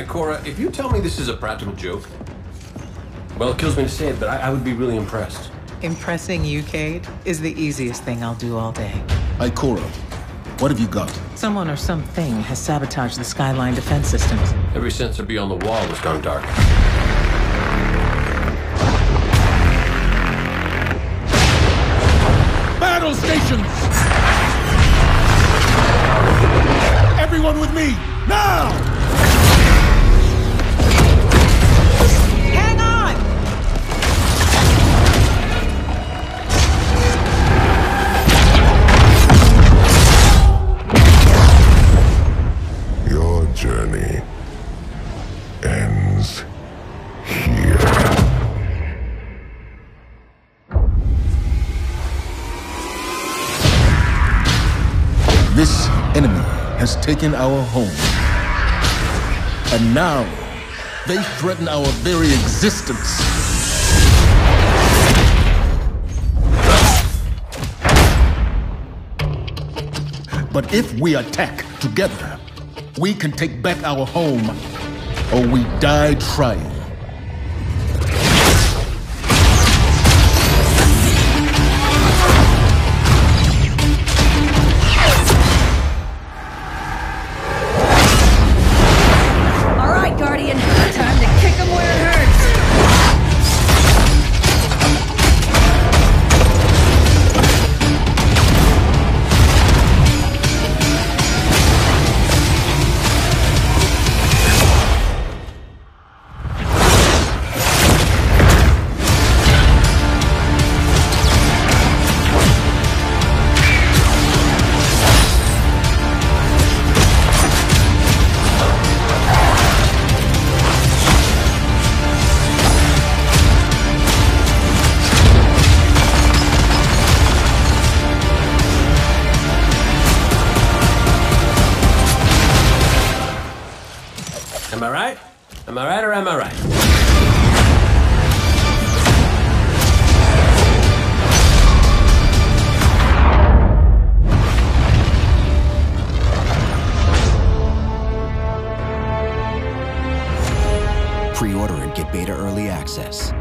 Ikora, if you tell me this is a practical joke, well, it kills me to say it, but I, I would be really impressed. Impressing you, Cayde, is the easiest thing I'll do all day. Ikora, what have you got? Someone or something has sabotaged the Skyline defense systems. Every sensor beyond the wall has gone dark. Battle stations! Everyone with me, now! This enemy has taken our home. And now, they threaten our very existence. But if we attack together, we can take back our home, or we die trying. Am I right? Am I right or am I right? Pre-order and get beta early access.